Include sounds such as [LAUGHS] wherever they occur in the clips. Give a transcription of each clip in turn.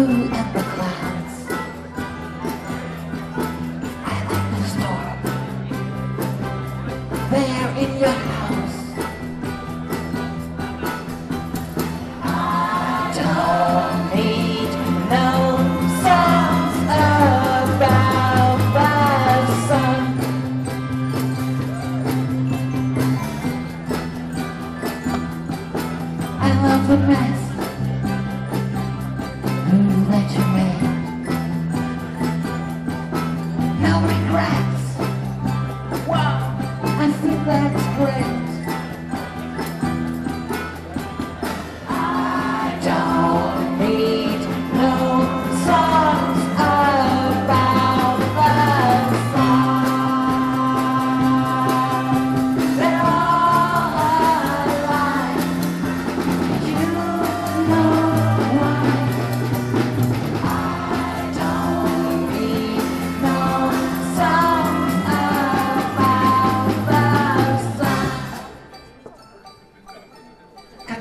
and the clouds. I like the storm. There in your house. I don't need no songs about the sun. I love the rest that you made. No regrets.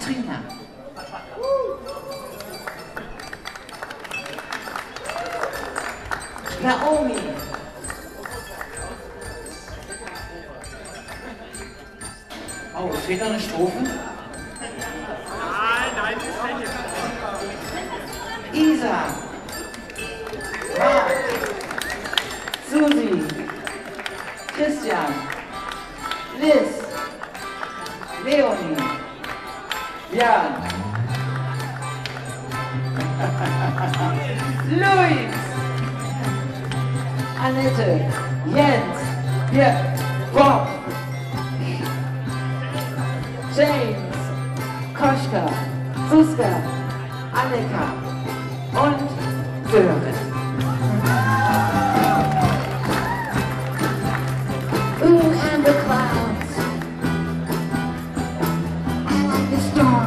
Katrina. Naomi. Oh, es fehlt noch eine Strophe? Nein, nein, das ist nicht. Isa, Marc, Susi, Christian, Liz, Leonie, Jan, Luis, [LAUGHS] Annette, Jens, Björn, Bob, James, Koschka, Suska, Annika. Und Sören. star.